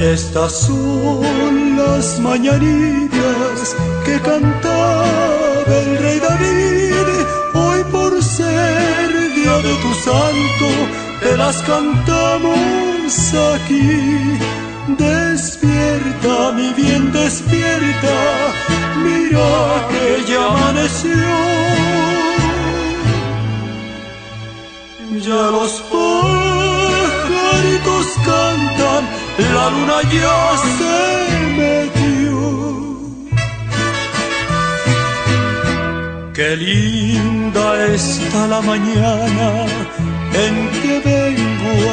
Estas son las mañanitas que cantaba el rey David. Hoy por ser día de tu santo, te las cantamos aquí. Despierta, mi bien, despierta, mira que ya amaneció. Ya los pajaritos cantan, la luna ya se metió. Qué linda está la mañana en que vengo a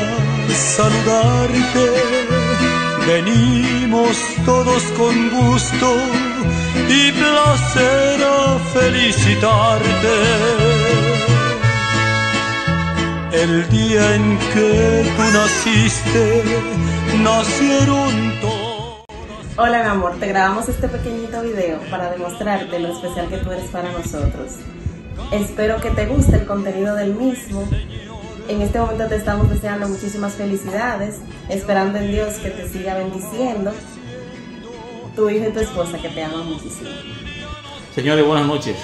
saludarte. Venimos todos con gusto y placer a felicitarte. El día en que tú naciste, nacieron todos. Hola mi amor, te grabamos este pequeñito video para demostrarte lo especial que tú eres para nosotros. Espero que te guste el contenido del mismo. En este momento te estamos deseando muchísimas felicidades, esperando en Dios que te siga bendiciendo. Tu hijo y tu esposa que te aman muchísimo. Señores, buenas noches.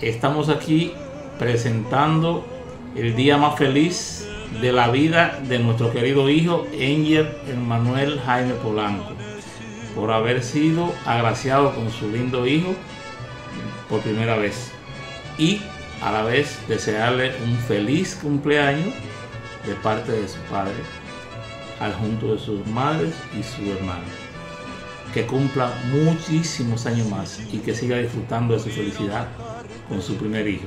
Estamos aquí presentando el día más feliz de la vida de nuestro querido hijo Angel Emanuel Jaime Polanco, por haber sido agraciado con su lindo hijo por primera vez. Y a la vez desearle un feliz cumpleaños de parte de su padre, al junto de sus madres y su hermano. Que cumpla muchísimos años más y que siga disfrutando de su felicidad con su primer hijo.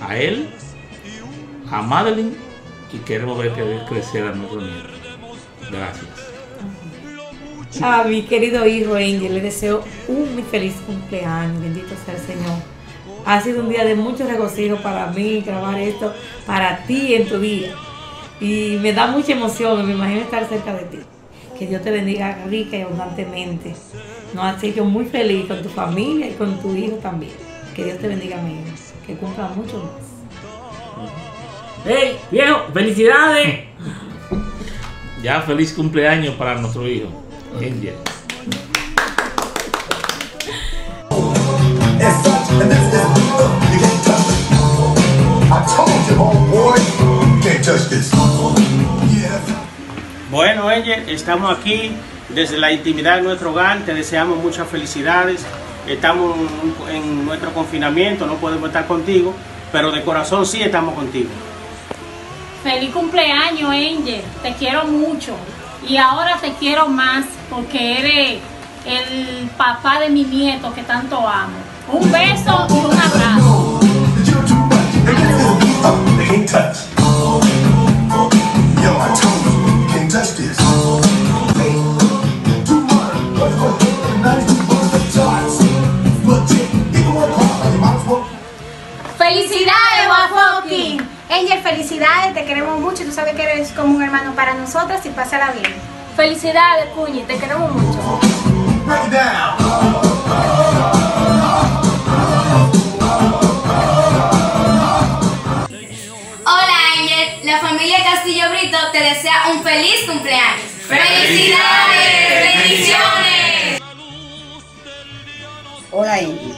A él a Madeline y queremos ver crecer a nuestro nieto. Gracias. A mi querido hijo Angel le deseo un muy feliz cumpleaños, bendito sea el Señor. Ha sido un día de mucho regocijo para mí grabar esto para ti en tu día. Y me da mucha emoción, me imagino estar cerca de ti. Que Dios te bendiga rica y abundantemente. Nos has hecho muy feliz con tu familia y con tu hijo también. Que Dios te bendiga, mi hijo. Que cumpla mucho más. ¡Hey, viejo! ¡Felicidades! Ya feliz cumpleaños para nuestro hijo, Angel. Bueno, Angel, estamos aquí desde la intimidad de nuestro hogar. Te deseamos muchas felicidades. Estamos en nuestro confinamiento, no podemos estar contigo, pero de corazón sí estamos contigo. Feliz cumpleaños, Angel. Te quiero mucho. Y ahora te quiero más porque eres el papá de mi nieto que tanto amo. Un beso y un abrazo. ¡Felicidades, Wafoki! Angel, felicidades, te queremos mucho. Tú sabes que eres como un hermano para nosotras y pásala bien. Felicidades, Cuñi. Te queremos mucho. Hola Angel, la familia Castillo Brito te desea un feliz cumpleaños. ¡Felicidades! ¡Bendiciones! Hola Angel,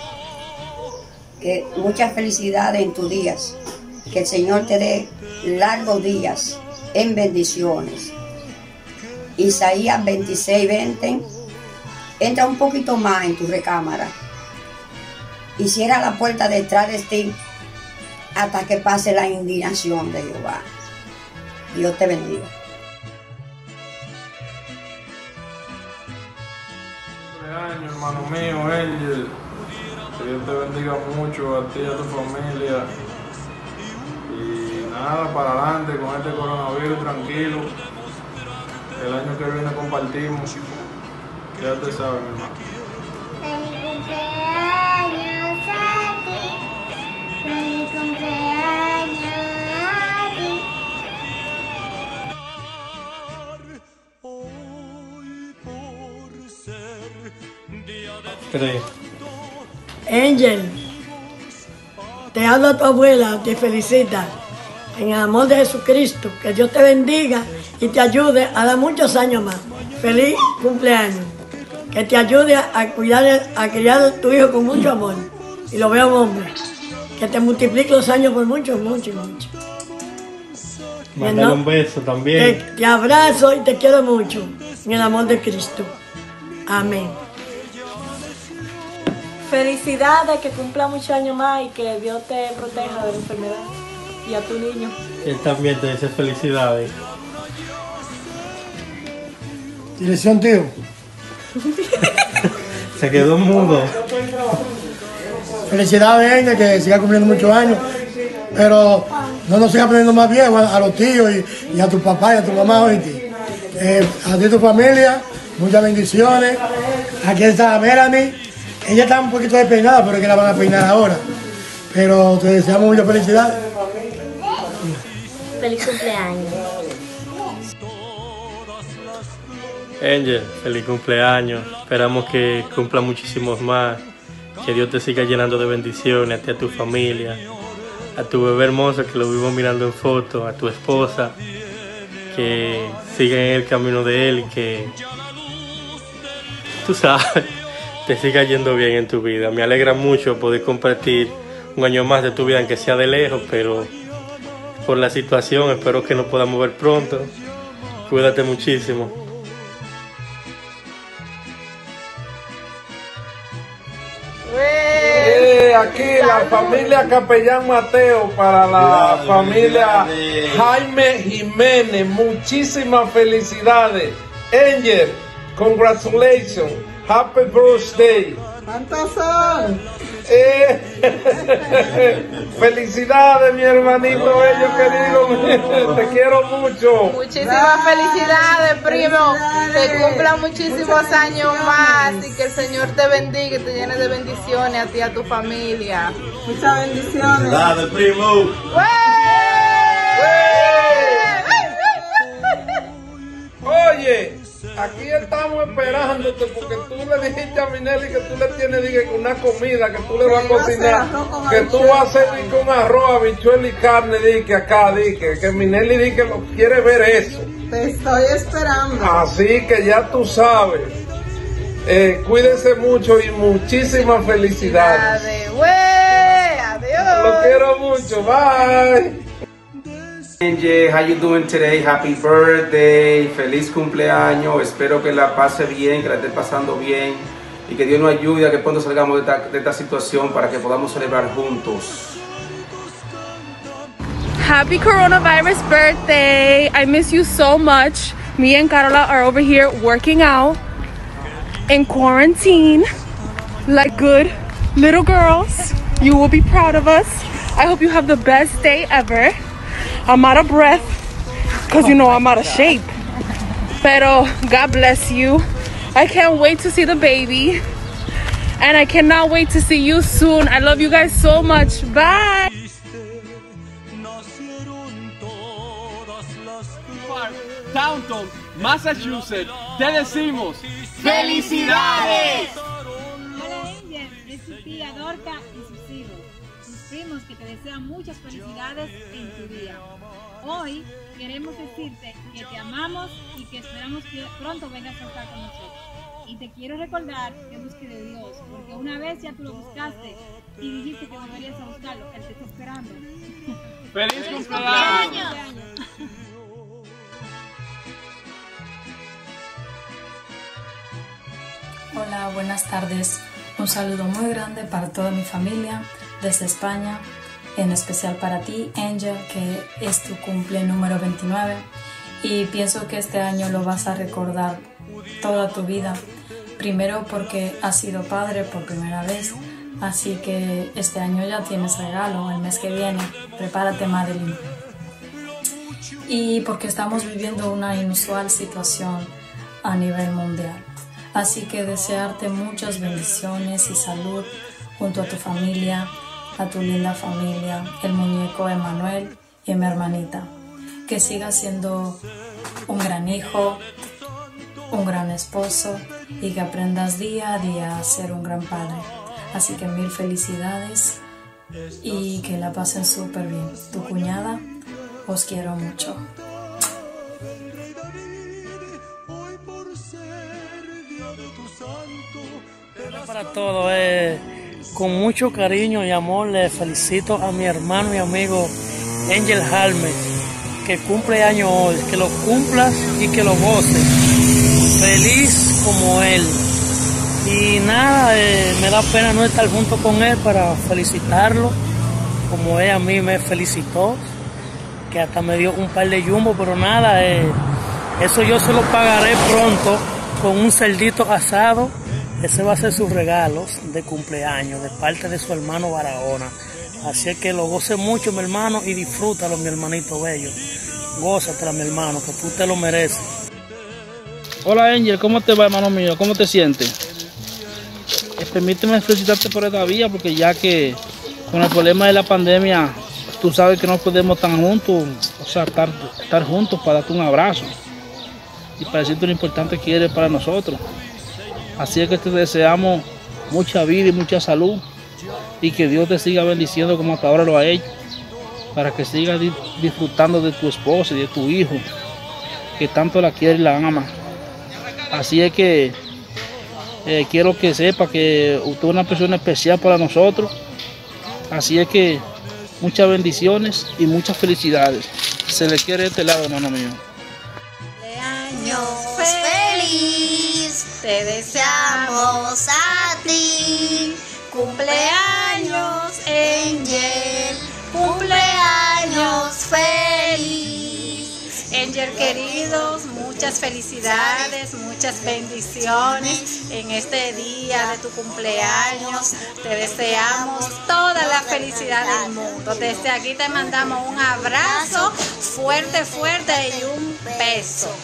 que muchas felicidades en tus días, que el Señor te dé largos días en bendiciones. Isaías 26, 20, entra un poquito más en tu recámara y cierra la puerta detrás de ti hasta que pase la indignación de Jehová. Dios te bendiga. hermano mío, Angel. Que Dios te bendiga mucho a ti y a tu familia. Nada, para adelante con este coronavirus, tranquilo. El año que viene compartimos. Ya te sabes, mi hermano. Feliz cumpleaños a ti. Feliz cumpleaños a ti. Tres. Angel, te habla tu abuela, te felicita en el amor de Jesucristo. Que Dios te bendiga y te ayude a dar muchos años más. Feliz cumpleaños. Que te ayude a cuidar, a criar a tu hijo con mucho amor. Y lo veo hombre. Que te multiplique los años por muchos, muchos, muchos. Mandar un beso también. Te, te abrazo y te quiero mucho. En el amor de Cristo. Amén. Felicidades, que cumpla muchos años más y que Dios te proteja de la enfermedad. Y a tu niño. Él también te desea felicidades. Dirección, tío. Se quedó mudo. Felicidades, Enya, que siga cumpliendo muchos años. Pero no nos siga poniendo más viejo a, a los tíos y, y a tu papá y a tu mamá, oíste. Eh, a ti y tu familia, muchas bendiciones. Aquí está Melanie. Ella está un poquito despeinada, pero es que la van a peinar ahora. Pero te deseamos mucha felicidad. Feliz cumpleaños. Angel, feliz cumpleaños. Esperamos que cumpla muchísimos más. Que Dios te siga llenando de bendiciones a ti, a tu familia, a tu bebé hermoso que lo vivo mirando en foto, a tu esposa, que siga en el camino de él que tú sabes, te siga yendo bien en tu vida. Me alegra mucho poder compartir un año más de tu vida, aunque sea de lejos, pero por la situación espero que nos podamos ver pronto. Cuídate muchísimo. Eh, aquí la familia Capellán Mateo para la familia Jaime Jiménez. Muchísimas felicidades. Angel, congratulations. Happy birthday. ¿Cuántos son? Eh, felicidades, mi hermanito bello querido. Te quiero mucho. Muchísimas felicidades, primo. Que cumpla muchísimos años más y que el Señor te bendiga y te llene de bendiciones a ti y a tu familia. Muchas bendiciones. Felicidades, primo. Oye, aquí estamos esperándote porque tú le dijiste a Minelli que tú le tienes dije, una comida que tú le vas a cocinar, que tú vas a hacer dije, un arroz, habichuela y carne, dije, acá, dije, que Minelli dije que lo quiere ver eso. Te estoy esperando. Así que ya tú sabes. Eh, cuídense mucho y muchísimas felicidades. Adiós. Lo quiero mucho. Bye. Angie, how you doing today? Happy birthday, feliz cumpleaños. Espero que la pase bien, que la esté pasando bien y que Dios nos ayude a que pronto salgamos de esta, de esta situación para que podamos celebrar juntos. Happy coronavirus birthday. I miss you so much. Me and Carola are over here working out in quarantine like good little girls. You will be proud of us. I hope you have the best day ever. I'm out of breath because you know I'm out of shape. Pero God bless you. I can't wait to see the baby. And I cannot wait to see you soon. I love you guys so much. Bye. Downton, Massachusetts, te decimos ¡Felicidades! Hola Angel, es tu tía Dorca y sus hijos, que te desean muchas felicidades en tu día. Hoy queremos decirte que te amamos y que esperamos que pronto vengas a estar con nosotros. Y te quiero recordar que busques de Dios, porque una vez ya tú lo buscaste y dijiste que volverías a buscarlo, Él te está esperando. ¡Feliz cumpleaños! Hola, buenas tardes. Un saludo muy grande para toda mi familia desde España, en especial para ti, Angel, que es tu cumple número 29 y pienso que este año lo vas a recordar toda tu vida. Primero porque has sido padre por primera vez, así que este año ya tienes regalo, el mes que viene. Prepárate, Madeline. Y porque estamos viviendo una inusual situación a nivel mundial. Así que desearte muchas bendiciones y salud junto a tu familia, a tu linda familia, el muñeco Emanuel y mi hermanita. Que sigas siendo un gran hijo, un gran esposo y que aprendas día a día a ser un gran padre. Así que mil felicidades y que la pasen súper bien. Tu cuñada, Os quiero mucho. Para todo, eh, con mucho cariño y amor le felicito a mi hermano y amigo Angel Halme, que cumple año hoy, que lo cumplas y que lo goce. Feliz como él. Y nada, eh, me da pena no estar junto con él para felicitarlo, como él a mí me felicitó, que hasta me dio un par de jumbo, pero nada, eh, eso yo se lo pagaré pronto con un cerdito asado. Ese va a ser sus regalos de cumpleaños de parte de su hermano Barahona. Así es que lo goce mucho, mi hermano, y disfrútalo, mi hermanito bello. Gózatela, mi hermano, que tú te lo mereces. Hola Angel, ¿cómo te va hermano mío? ¿Cómo te sientes? Eh, permíteme felicitarte por esta vía porque ya que con el problema de la pandemia tú sabes que no podemos estar juntos, o sea, estar, estar juntos para darte un abrazo y para decirte lo importante que eres para nosotros. Así es que te deseamos mucha vida y mucha salud y que Dios te siga bendiciendo como hasta ahora lo ha hecho, para que sigas di- disfrutando de tu esposa y de tu hijo, que tanto la quiere y la ama. Así es que eh, quiero que sepa que usted es una persona especial para nosotros. Así es que muchas bendiciones y muchas felicidades. Se le quiere de este lado, hermano mío. Te deseamos a ti. Cumpleaños, Angel, cumpleaños feliz. Angel queridos, muchas felicidades, muchas bendiciones en este día de tu cumpleaños. Te deseamos toda la felicidad del mundo. Desde aquí te mandamos un abrazo fuerte, fuerte y un beso.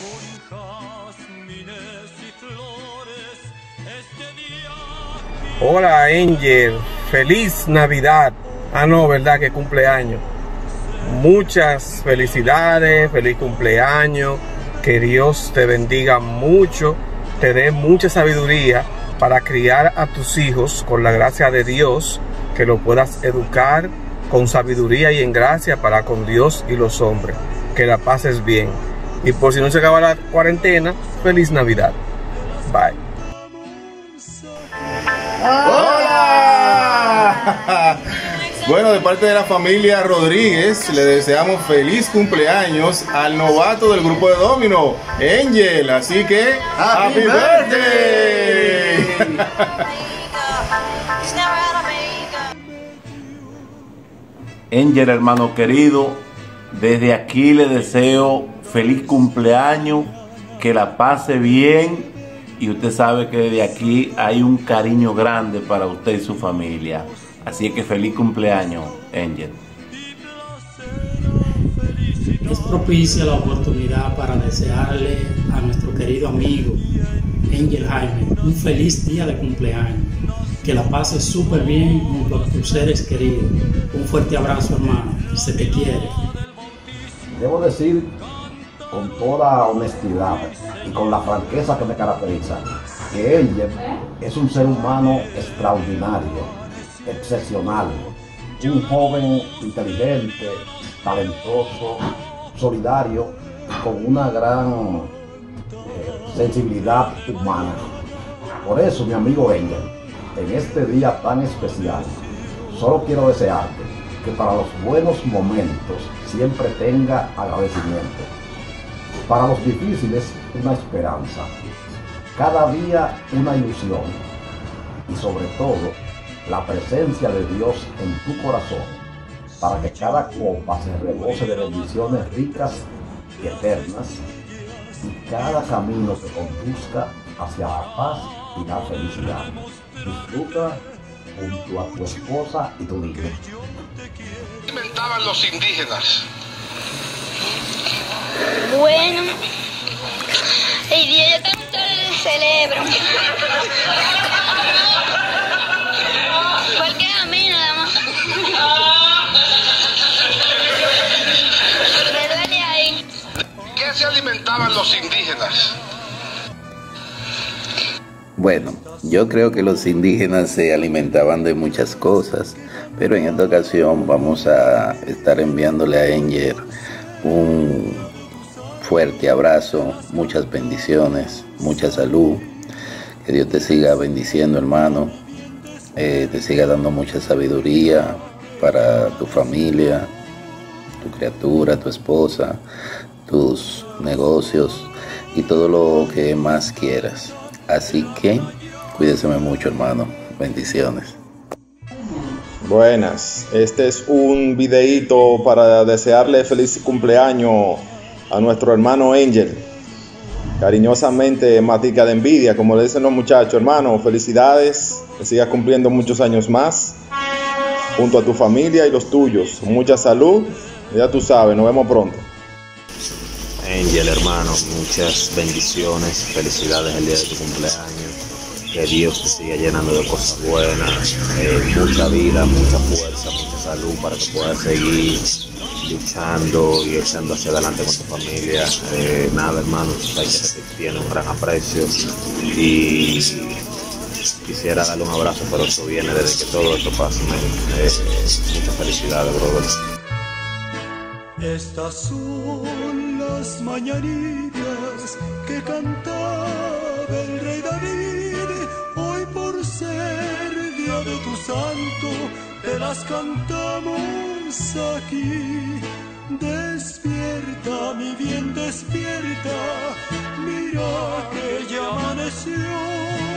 Hola Angel, feliz Navidad. Ah, no, ¿verdad? Que cumpleaños. Muchas felicidades, feliz cumpleaños. Que Dios te bendiga mucho, te dé mucha sabiduría para criar a tus hijos con la gracia de Dios, que lo puedas educar con sabiduría y en gracia para con Dios y los hombres. Que la pases bien. Y por si no se acaba la cuarentena, feliz Navidad. Bye. ¡Hola! Bueno, de parte de la familia Rodríguez, le deseamos feliz cumpleaños al novato del grupo de Domino, Angel. Así que, ¡Happy, birthday! Angel, hermano querido, desde aquí le deseo feliz cumpleaños, que la pase bien y usted sabe que desde aquí hay un cariño grande para usted y su familia. Así que feliz cumpleaños, Angel. Es propicia la oportunidad para desearle a nuestro querido amigo Angel Jaime un feliz día de cumpleaños. Que la pases súper bien junto a tus seres queridos. Un fuerte abrazo, hermano. Se te quiere. Debo decir con toda honestidad y con la franqueza que me caracteriza que Angel es un ser humano extraordinario, excepcional, un joven inteligente, talentoso, solidario, con una gran eh, sensibilidad humana. Por eso, mi amigo Angel, en este día tan especial, solo quiero desearte que para los buenos momentos siempre tenga agradecimiento. Para los difíciles, una esperanza. Cada día una ilusión. Y sobre todo, la presencia de Dios en tu corazón, para que cada copa se rebose de bendiciones ricas y eternas, y cada camino te conduzca hacia la paz y la felicidad. Disfruta junto a tu esposa y tu niño. inventaban los indígenas? Bueno, el día yo también lo celebro. Porque a mí nada más. Me duele ahí. ¿Qué se alimentaban los indígenas? Bueno, yo creo que los indígenas se alimentaban de muchas cosas, pero en esta ocasión vamos a estar enviándole a Enger un fuerte abrazo, muchas bendiciones, mucha salud. Que Dios te siga bendiciendo, hermano. Eh, te siga dando mucha sabiduría para tu familia, tu criatura, tu esposa, tus negocios y todo lo que más quieras. Así que cuídeseme mucho, hermano. Bendiciones. Buenas, este es un videíto para desearle feliz cumpleaños a nuestro hermano Angel. Cariñosamente, Matica de Envidia, como le dicen los muchachos, hermano, felicidades, que sigas cumpliendo muchos años más, junto a tu familia y los tuyos. Mucha salud, ya tú sabes, nos vemos pronto. Angel, hermano, muchas bendiciones, felicidades el día de tu cumpleaños. Que Dios te siga llenando de cosas buenas, eh, mucha vida, mucha fuerza, mucha salud para que puedas seguir luchando y echando hacia adelante con tu familia. Eh, nada, hermano, sabes que tiene un gran aprecio y quisiera darle un abrazo, pero eso viene desde que todo esto pase. Eh, muchas felicidades, brother. Estas son las mañanitas que cantaba el rey David. De tu santo, te las cantamos aquí. Despierta, mi bien, despierta. Mira que ya amaneció.